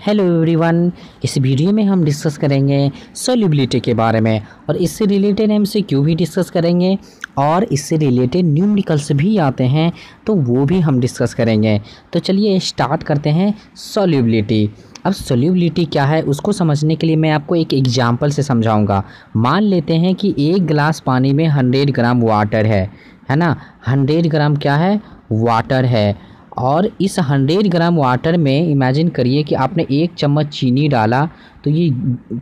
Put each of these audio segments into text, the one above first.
Hello everyone इस video में हम डिस्कस करेंगे सोल्यूबिलिटी के बारे में और इससे रिलेटेड हम से क्यों भी डिस्कस करेंगे और इससे रिलेटेड न्यूमेरिकल्स भी आते हैं तो वो भी हम डिस्कस करेंगे। तो चलिए स्टार्ट करते हैं सोल्यूबिलिटी अब सोल्यूबिलिटी क्या है, उसको समझने के लिए मैं आपको एक एग्ज़ाम्पल से समझाऊँगा। मान लेते हैं कि एक गिलास पानी में हंड्रेड ग्राम वाटर है है ना? हंड्रेड ग्राम क्या है? वाटर है। और इस हंड्रेड ग्राम वाटर में इमेजिन करिए कि आपने एक चम्मच चीनी डाला तो ये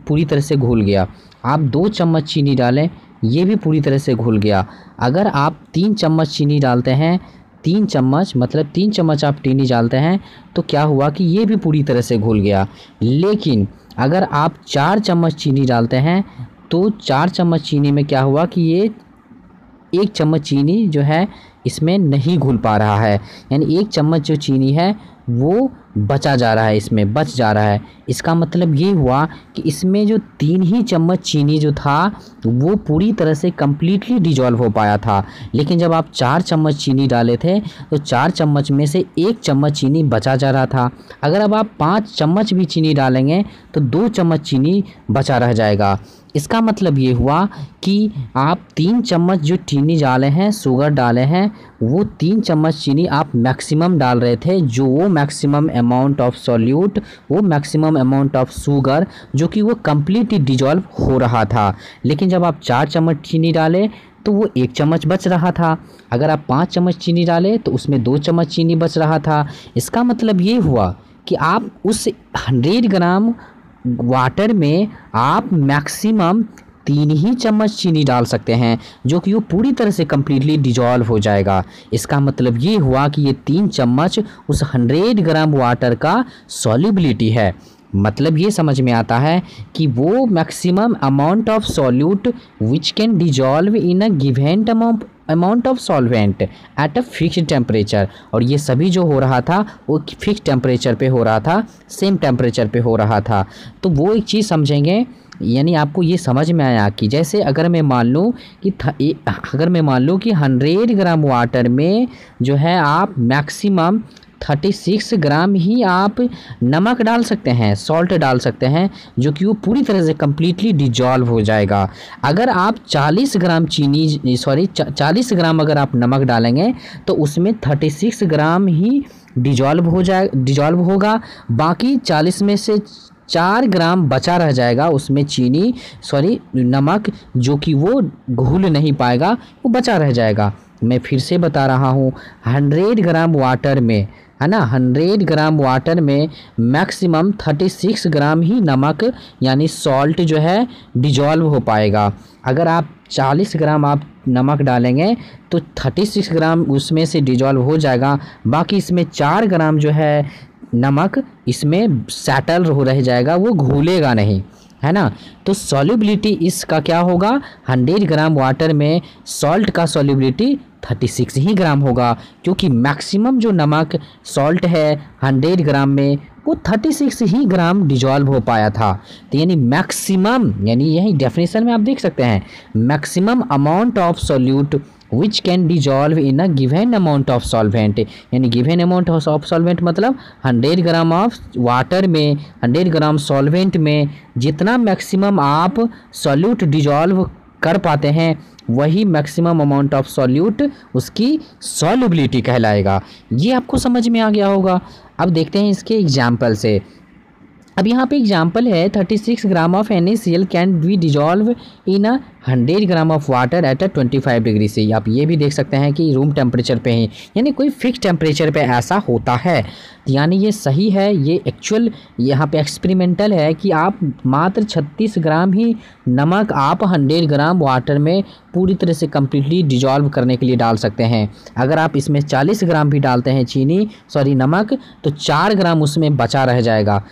पूरी तरह से घुल गया। आप दो चम्मच चीनी डालें, ये भी पूरी तरह से घुल गया। अगर आप तीन चम्मच चीनी डालते हैं, तीन चम्मच मतलब तीन चम्मच आप चीनी डालते हैं तो क्या हुआ कि ये भी पूरी तरह से घुल गया। लेकिन अगर आप चार चम्मच चीनी डालते हैं तो चार चम्मच चीनी में क्या हुआ कि ये एक चम्मच चीनी जो है इसमें नहीं घुल पा रहा है। यानी एक चम्मच जो चीनी है, वो बचा जा रहा है, इसमें बच जा रहा है। इसका मतलब ये हुआ कि इसमें जो तीन ही चम्मच चीनी जो था, वो पूरी तरह से कम्प्लीटली डिजॉल्व हो पाया था। लेकिन जब आप चार चम्मच चीनी डाले थे तो चार चम्मच में से एक चम्मच चीनी बचा जा रहा था। अगर अब आप पाँच चम्मच भी चीनी डालेंगे तो दो चम्मच चीनी बचा रह जाएगा। इसका मतलब ये हुआ कि आप तीन चम्मच जो चीनी डाले हैं शुगर डाले हैं, वो तीन चम्मच चीनी आप मैक्सिमम डाल रहे थे, जो वो मैक्सिमम अमाउंट ऑफ़ सॉल्यूट वो मैक्सिमम अमाउंट ऑफ़ शुगर जो कि वो कम्प्लीटली डिजॉल्व हो रहा था। लेकिन जब आप चार चम्मच चीनी डाले तो वो एक चम्मच बच रहा था। अगर आप पाँच चम्मच चीनी डाले तो उसमें दो चम्मच चीनी बच रहा था। इसका मतलब ये हुआ कि आप उस हंड्रेड ग्राम वाटर में आप मैक्सिमम तीन ही चम्मच चीनी डाल सकते हैं, जो कि वो पूरी तरह से कम्प्लीटली डिजॉल्व हो जाएगा। इसका मतलब ये हुआ कि ये तीन चम्मच उस हंड्रेड ग्राम वाटर का सॉल्युबिलिटी है। मतलब ये समझ में आता है कि वो maximum amount of solute which can dissolve in a given amount amount of solvent at a fix temperature और ये सभी जो हो रहा था, वो फिक्स टेम्परेचर पे हो रहा था सेम टेम्परेचर पे हो रहा था। तो वो एक चीज़ समझेंगे, यानी आपको ये समझ में आया कि जैसे अगर मैं मान लूँ कि अगर मैं मान लूँ कि हंड्रेड ग्राम वाटर में जो है आप मैक्सिमम थर्टी सिक्स ग्राम ही आप नमक डाल सकते हैं सॉल्ट डाल सकते हैं, जो कि वो पूरी तरह से कम्प्लीटली डिजॉल्व हो जाएगा। अगर आप चालीस ग्राम चीनी सॉरी चालीस ग्राम अगर आप नमक डालेंगे तो उसमें थर्टी सिक्स ग्राम ही डिजॉल्व हो जाए डिजॉल्व होगा। बाकी चालीस में से चार ग्राम बचा रह जाएगा उसमें चीनी सॉरी नमक, जो कि वो घुल नहीं पाएगा, वो बचा रह जाएगा। मैं फिर से बता रहा हूँ, हंड्रेड ग्राम वाटर में है ना? हंड्रेड ग्राम वाटर में मैक्सिमम थर्टी सिक्स ग्राम ही नमक, यानी सॉल्ट जो है डिजॉल्व हो पाएगा। अगर आप चालीस ग्राम आप नमक डालेंगे तो थर्टी सिक्स ग्राम उसमें से डिजॉल्व हो जाएगा। बाकी इसमें चार ग्राम जो है नमक, इसमें सेटल हो रह जाएगा, वो घूलेगा नहीं। है ना? तो सॉल्युबिलिटी इसका क्या होगा? हंड्रेड ग्राम वाटर में सॉल्ट का सॉल्युबिलिटी थर्टी सिक्स ही ग्राम होगा। क्योंकि मैक्सिमम जो नमक सॉल्ट है, हंड्रेड ग्राम में, वो थर्टी सिक्स ही ग्राम डिजॉल्व हो पाया था। तो यानी मैक्सिमम यानी यही डेफिनेशन में आप देख सकते हैं maximum amount of solute which can dissolve in a given amount of solvent यानी गिवेन अमाउंट ऑफ़ सॉल्वेंट मतलब हंड्रेड ग्राम ऑफ़ वाटर में हंड्रेड ग्राम सॉल्वेंट में जितना मैक्सिमम आप सॉल्यूट डिजॉल्व कर पाते हैं, वही मैक्सिमम अमाउंट ऑफ़ सॉल्यूट उसकी सॉल्युबिलिटी कहलाएगा। ये आपको समझ में आ गया होगा। अब देखते हैं इसके एग्ज़ाम्पल से। अब यहाँ पे एग्ज़ाम्पल है 36 gram of N can be dissolve in a 100 gram of water at a 25 degree से आप ये भी देख सकते हैं कि रूम टेम्परेचर पे ही। यानी कोई फिक्स टेम्परेचर पे ऐसा होता है। यानी ये सही है, ये एक्चुअल यहाँ पे एक्सपेरिमेंटल है कि आप मात्र 36 ग्राम ही नमक आप 100 ग्राम वाटर में पूरी तरह से कम्प्लीटली डिजॉल्व करने के लिए डाल सकते हैं। अगर आप इसमें 40 ग्राम भी डालते हैं चीनी सॉरी नमक तो चार ग्राम उसमें बचा रह जाएगा।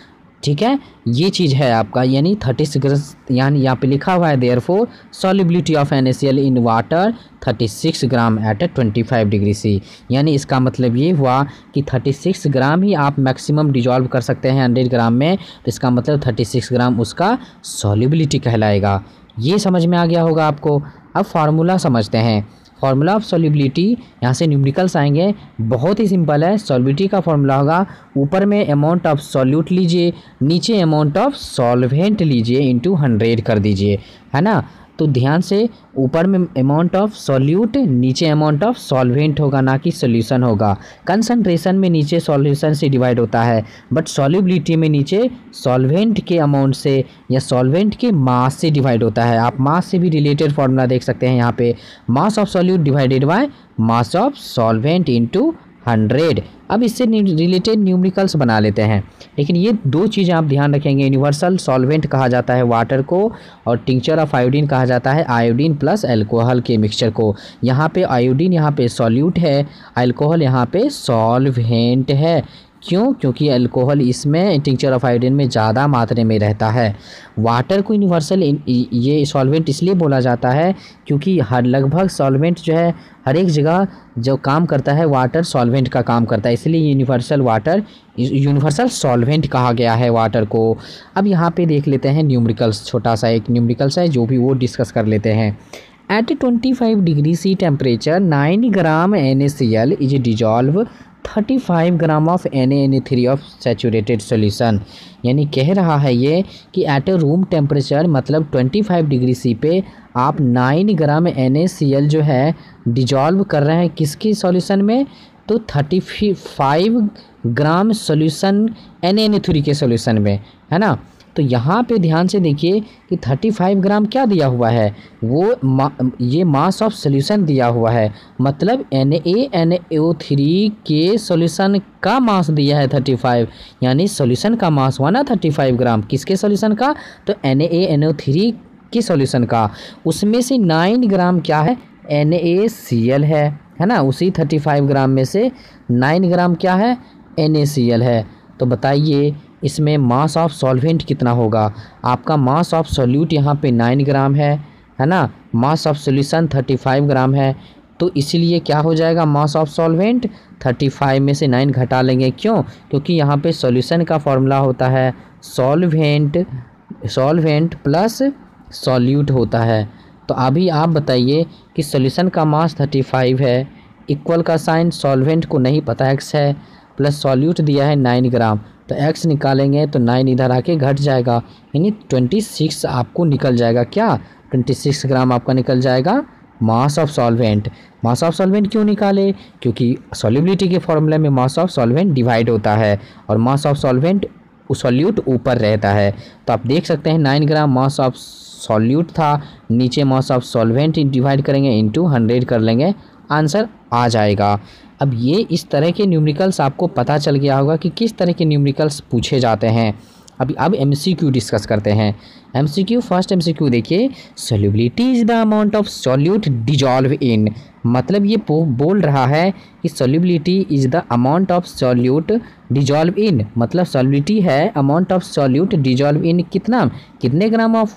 ठीक है? ये चीज़ है आपका, यानी थर्टी सिक्स यानी यहाँ पे लिखा हुआ है therefore solubility of N in water thirty six gram at twenty five degree C यानी इसका मतलब ये हुआ कि थर्टी सिक्स ग्राम ही आप मैक्सिमम डिजॉल्व कर सकते हैं हंड्रेड ग्राम में तो इसका मतलब थर्टी सिक्स ग्राम उसका सॉलिबिलिटी कहलाएगा। ये समझ में आ गया होगा आपको? अब फार्मूला समझते हैं। फॉर्मूला ऑफ़ सॉल्युबिलिटी यहाँ से न्यूमेरिकल्स आएँगे। बहुत ही सिंपल है सॉल्युबिलिटी का फार्मूला होगा। ऊपर में अमाउंट ऑफ़ सॉल्यूट लीजिए, नीचे अमाउंट ऑफ़ सॉल्वेंट लीजिए इंटू हंड्रेड कर दीजिए, है ना? तो ध्यान से, ऊपर में अमाउंट ऑफ़ सॉल्यूट नीचे अमाउंट ऑफ़ सॉल्वेंट होगा, ना कि सोल्यूशन होगा। कंसनट्रेशन में नीचे सॉल्यूशन से डिवाइड होता है बट सॉल्युबिलिटी में नीचे सॉल्वेंट के अमाउंट से या सॉल्वेंट के मास से डिवाइड होता है। आप मास से भी रिलेटेड फॉर्मूला देख सकते हैं यहाँ पे। Mass of solute divided by mass of solvent into hundred. अब इससे रिलेटेड न्यूमेरिकल्स बना लेते हैं। लेकिन ये दो चीज़ें आप ध्यान रखेंगे। यूनिवर्सल सॉल्वेंट कहा जाता है वाटर को और टिंचर ऑफ़ आयोडीन कहा जाता है आयोडीन प्लस एल्कोहल के मिक्सचर को। यहाँ पे आयोडीन यहाँ पे सॉल्यूट है एल्कोहल यहाँ पे सॉल्वेंट है। क्यों? क्योंकि अल्कोहल इसमें टिंचर ऑफ़ आयोडीन में ज़्यादा मात्रा में रहता है। वाटर को यूनिवर्सल ये सॉल्वेंट इसलिए बोला जाता है क्योंकि हर, लगभग सॉल्वेंट जो है, हर एक जगह जो काम करता है वाटर सॉल्वेंट का काम करता है। इसलिए यूनिवर्सल वाटर यूनिवर्सल सॉल्वेंट कहा गया है वाटर को। अब यहाँ पे देख लेते हैं न्यूमरिकल्स छोटा सा एक न्यूमरिकल्स है, जो भी वो डिस्कस कर लेते हैं। At 25 degree C temperature nine gram NaCl is dissolve 35 gram of N N three of saturated solution यानी कह रहा है ये कि एट ए रूम टेम्परेचर मतलब 25 डिग्री सी पे आप 9 ग्राम NaCl जो है डिजॉल्व कर रहे हैं किसकी सॉल्यूशन में? तो 35 ग्राम सॉल्यूशन थ्री के सॉल्यूशन में, है ना? तो यहाँ पे ध्यान से देखिए कि 35 ग्राम क्या दिया हुआ है? वो मा, ये मास ऑफ़ सोल्यूशन दिया हुआ है। मतलब N A N O three के सोल्यूशन का मास दिया है 35 यानी सोल्यूशन का मास हुआ ना 35 ग्राम। किसके सोल्यूशन का? तो N A N O three के सोल्यूशन का। उसमें से 9 ग्राम क्या है? एन ए सी एल है। है ना? उसी 35 ग्राम में से 9 ग्राम क्या है? एन ए सी एल है। तो बताइए इसमें मास ऑफ़ सॉल्वेंट कितना होगा? आपका मास ऑफ़ सोल्यूट यहाँ पे नाइन ग्राम है है ना? Mass of solution thirty five gram है। तो इसीलिए क्या हो जाएगा mass of solvent thirty five में से नाइन घटा लेंगे। क्यों? क्योंकि यहाँ पे सॉल्यूशन का फॉर्मूला होता है सॉल्वेंट सॉल्वेंट प्लस सॉल्यूट होता है। तो अभी आप बताइए कि सॉल्यूशन का मास थर्टी फाइव है इक्वल का साइन सॉल्वेंट को नहीं पता एक्स है प्लस सॉल्यूट दिया है नाइन ग्राम तो एक्स निकालेंगे तो नाइन इधर आके घट जाएगा। यानी ट्वेंटी सिक्स आपको निकल जाएगा। क्या? ट्वेंटी सिक्स ग्राम आपका निकल जाएगा। Mass of solvent mass of solvent क्यों निकाले? क्योंकि सॉल्युबिलिटी के फॉर्मूले में मास ऑफ़ सॉल्वेंट डिवाइड होता है और मास ऑफ़ सॉल्वेंट सॉल्यूट ऊपर रहता है। तो आप देख सकते हैं nine gram mass of solute था। नीचे मास ऑफ़ सॉल्वेंट डिवाइड करेंगे इंटू हंड्रेड कर लेंगे। आंसर आ जाएगा। अब ये इस तरह के न्यूमरिकल्स आपको पता चल गया होगा कि किस तरह के न्यूमरिकल्स पूछे जाते हैं। अभी, अब एमसीक्यू डिस्कस करते हैं। एमसीक्यू फ़र्स्ट एमसीक्यू देखिए। Solubility is the amount of solute dissolve in मतलब ये बोल रहा है कि solubility is the amount of solute dissolve in मतलब सॉल्यूबिलिटी है amount of solute dissolve in कितना? कितने ग्राम ऑफ़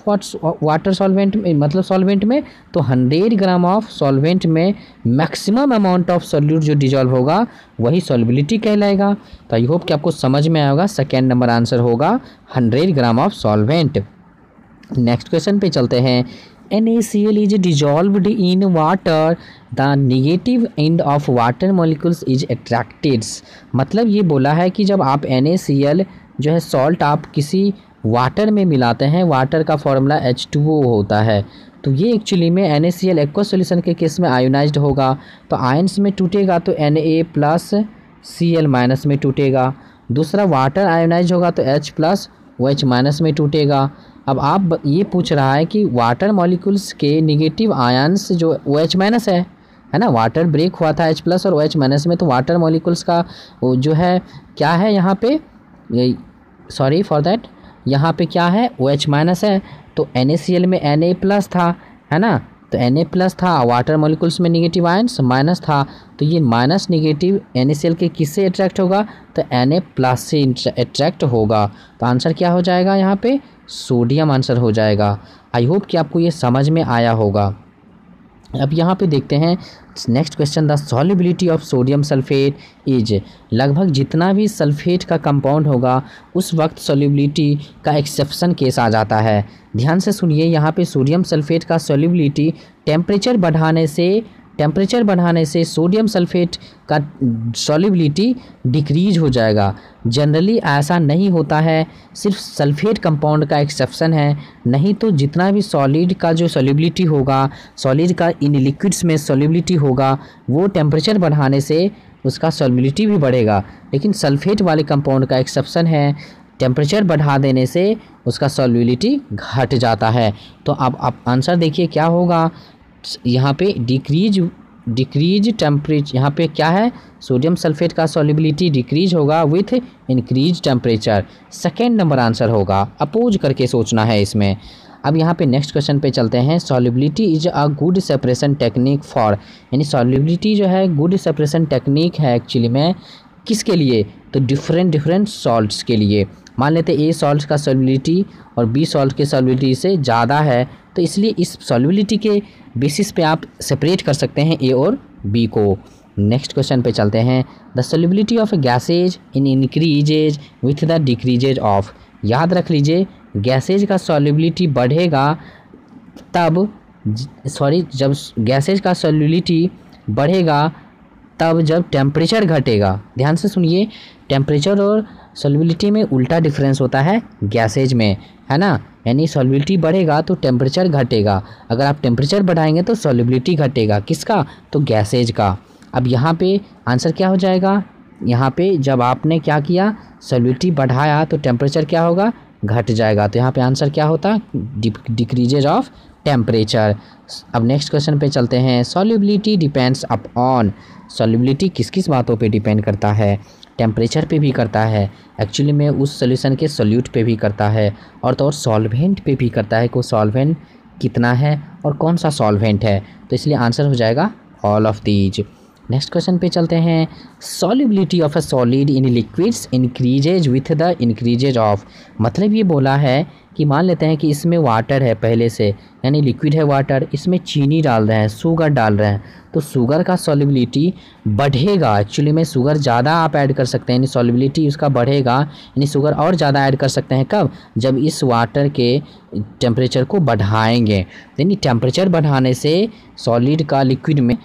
वाटर सॉल्वेंट में मतलब सॉल्वेंट में? तो हंड्रेड ग्राम ऑफ़ सॉल्वेंट में मैक्सिमम अमाउंट ऑफ़ सॉल्यूट जो डिजॉल्व होगा, वही सॉल्युबिलिटी कहलाएगा। तो आई होप कि आपको समझ में आएगा सेकेंड नंबर आंसर होगा, hundred gram of solvent next question पे चलते हैं। NaCl is dissolved in water. The negative end of water molecules is attracted. मतलब ये बोला है कि जब आप NaCl जो है सॉल्ट आप किसी वाटर में मिलाते हैं वाटर का फॉर्मूला H2O होता है तो ये एक्चुअली में एन एक्वा सोल्यूशन के केस में आयोनाइज्ड होगा। तो आयंस में टूटेगा तो N A plus C L minus में टूटेगा। दूसरा वाटर आयोनाइज होगा तो H plus O H minus में टूटेगा। अब आप ये पूछ रहा है कि वाटर मॉलिक्यूल्स के निगेटिव आयन्स जो ओ एच माइनस है है ना? वाटर ब्रेक हुआ था एच प्लस और ओ एच माइनस में तो वाटर मॉलिक्यूल्स का जो है, क्या है यहाँ पे? सॉरी फॉर देट यहाँ पे क्या है? ओ एच माइनस है तो एन में एन ए प्लस था, है ना? तो एन ए प्लस था वाटर मोलिकुल्स में निगेटिव आयन्स माइनस था। तो ये माइनस निगेटिव एन के किससे अट्रैक्ट होगा? तो एन ए प्लस से अट्रैक्ट होगा। तो आंसर क्या हो जाएगा यहाँ पे? सोडियम आंसर हो जाएगा। आई होप कि आपको ये समझ में आया होगा। अब यहाँ पे देखते हैं next question the solubility of sodium sulphate is लगभग जितना भी सल्फेट का कंपाउंड होगा, उस वक्त सॉलिबिलिटी का एक्सेप्शन केस आ जाता है। ध्यान से सुनिए, यहाँ पे सोडियम सल्फेट का सॉलिबिलिटी टेम्परेचर बढ़ाने से टेम्परेचर बढ़ाने से सोडियम सल्फेट का सॉलिबिलिटी डिक्रीज हो जाएगा। जनरली ऐसा नहीं होता है। सिर्फ़ सल्फेट कंपाउंड का एक्सेप्शन है। नहीं तो जितना भी सॉलिड का जो सॉलिबिलिटी होगा, सॉलिड का इन लिक्विड्स में सॉलिबिलिटी होगा, वो टेम्परेचर बढ़ाने से उसका सॉलिबिलिटी भी बढ़ेगा। लेकिन सल्फेट वाले कंपाउंड का एक्सेप्शन है। टेम्परेचर बढ़ा देने से उसका सॉलिबिलिटी घट जाता है। तो अब आप आंसर देखिए क्या होगा। यहाँ पे डिक्रीज डिक्रीज टेम्परेचर यहाँ पे क्या है? सोडियम सल्फेट का सॉलिबिलिटी डिक्रीज होगा with increase temperature second number answer होगा. अपोज करके सोचना है इसमें. अब यहाँ पे नेक्स्ट क्वेश्चन पे चलते हैं. Solubility is a good separation technique for यानी सॉलिबिलिटी जो है गुड सेपरेशन टेक्निक है एक्चुअली में किसके लिए? तो डिफरेंट डिफरेंट सॉल्ट्स के लिए. मान लेते ए सॉल्ट का सॉलिबिलिटी और बी सॉल्ट के सॉलिबिलिटी से ज़्यादा है तो इसलिए इस सॉलिबिलिटी के बेसिस पे आप सेपरेट कर सकते हैं ए और बी को। नेक्स्ट क्वेश्चन पे चलते हैं। The solubility of gases in increases with the decreases of याद रख लीजिए गैसेज का सॉलिबिलिटी बढ़ेगा तब सॉरी जब गैसेज का सॉलिबिलिटी बढ़ेगा तब जब टेम्परेचर घटेगा। ध्यान से सुनिए टेम्परेचर और सॉलिबिलिटी में उल्टा डिफरेंस होता है गैसेज में, है ना? यानी सॉलिबिलिटी बढ़ेगा तो टेम्परेचर घटेगा। अगर आप टेम्परेचर बढ़ाएँगे तो सॉलिबिलिटी घटेगा। किसका? तो गैसेज का। अब यहाँ पे आंसर क्या हो जाएगा? यहाँ पे जब आपने क्या किया? सॉलिबिलिटी बढ़ाया तो टेम्परेचर क्या होगा? घट जाएगा। तो यहाँ पे आंसर क्या होता? डिक्रीजेज ऑफ़ टेम्परेचर अब नेक्स्ट क्वेश्चन पे चलते हैं। Solubility depends up on solubility किस किस बातों पे डिपेंड करता है? टेम्परेचर पे भी करता है। एक्चुअली में उस सोल्यूशन के सोल्यूट पे भी करता है और तो और सॉल्वेंट पे भी करता है कि सॉल्वेंट कितना है और कौन सा सॉल्वेंट है। तो इसलिए आंसर हो जाएगा all of these next question पे चलते हैं। Solubility of a solid in liquids increases with the increases of मतलब ये बोला है कि मान लेते हैं कि इसमें वाटर है पहले से, यानी लिक्विड है वाटर इसमें चीनी डाल रहे हैं शुगर डाल रहे हैं तो शुगर का सॉलिबिलिटी बढ़ेगा। एक्चुअली में शुगर ज़्यादा आप ऐड कर सकते हैं, यानी सॉलिबिलिटी उसका बढ़ेगा, यानी शुगर और ज़्यादा ऐड कर सकते हैं। कब? जब इस वाटर के टेम्परेचर को बढ़ाएँगे। यानी टेम्परेचर बढ़ाने से सॉलिड का लिक्विड में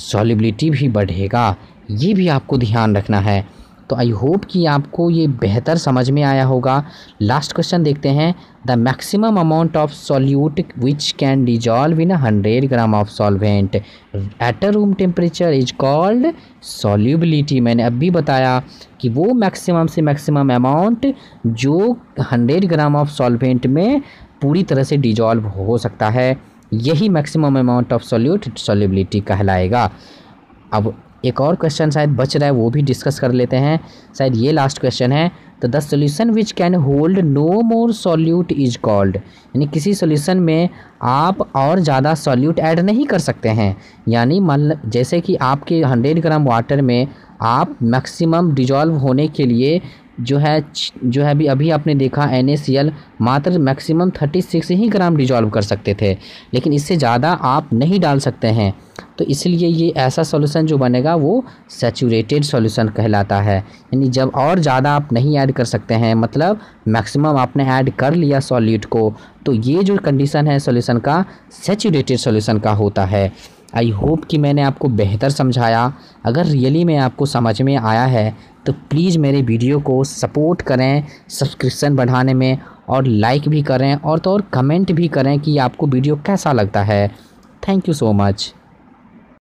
सॉलिबिलिटी भी बढ़ेगा। ये भी आपको ध्यान रखना है। तो आई होप कि आपको ये बेहतर समझ में आया होगा। लास्ट क्वेश्चन देखते हैं। The maximum amount of solute which can dissolve in hundred gram of solvent at a room temperature is called solubility मैंने अब भी बताया कि वो मैक्सिमम से मैक्सिमम अमाउंट जो हंड्रेड ग्राम ऑफ़ सॉल्वेंट में पूरी तरह से डिजॉल्व हो सकता है। यही maximum amount of solute solubility कहलाएगा। अब एक और क्वेश्चन शायद बच रहा है, वो भी डिस्कस कर लेते हैं। शायद ये लास्ट क्वेश्चन है। तो the solution which can hold no more solute is called यानी किसी सोल्यूशन में आप और ज़्यादा सॉल्यूट ऐड नहीं कर सकते हैं। यानी मान जैसे कि आपके हंड्रेड ग्राम वाटर में आप मैक्सिमम डिजॉल्व होने के लिए जो है जो है अभी अभी आपने देखा एन मात्र मैक्सिमम थर्टी सिक्स ही ग्राम डिजॉल्व कर सकते थे। लेकिन इससे ज़्यादा आप नहीं डाल सकते हैं। तो इसलिए ये ऐसा सॉल्यूशन जो बनेगा, वो सेचूरेटेड सॉल्यूशन कहलाता है। यानी जब और ज़्यादा आप नहीं ऐड कर सकते हैं मतलब मैक्सिमम आपने ऐड कर लिया सॉल्यूट को तो ये जो कंडीशन है सॉल्यूशन का सेचूरेटेड सॉल्यूशन का होता है। आई होप कि मैंने आपको बेहतर समझाया। अगर रियली में आपको समझ में आया है तो प्लीज़ मेरे वीडियो को सपोर्ट करें सब्सक्रिप्शन बढ़ाने में, और लाइक भी करें, और तो और कमेंट भी करें कि आपको वीडियो कैसा लगता है। Thank you so much